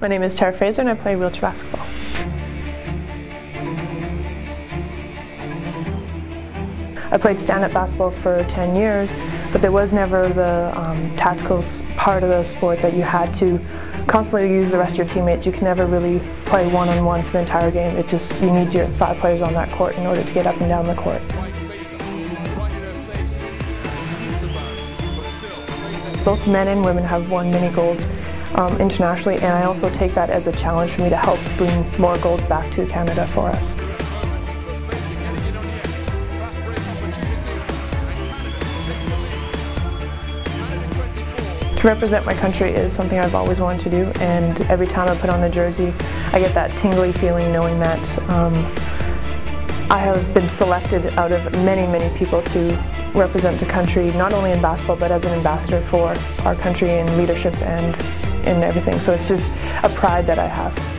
My name is Tara Feser and I play wheelchair basketball. I played stand-up basketball for 10 years, but there was never the um, tactical part of the sport that you had to constantly use the rest of your teammates. You can never really play one-on-one -on -one for the entire game. It just, you need your five players on that court in order to get up and down the court. Both men and women have won many golds um, internationally, and I also take that as a challenge for me to help bring more golds back to Canada for us. To represent my country is something I've always wanted to do and every time I put on the jersey I get that tingly feeling knowing that um, I have been selected out of many, many people to represent the country, not only in basketball but as an ambassador for our country in leadership and in everything. So it's just a pride that I have.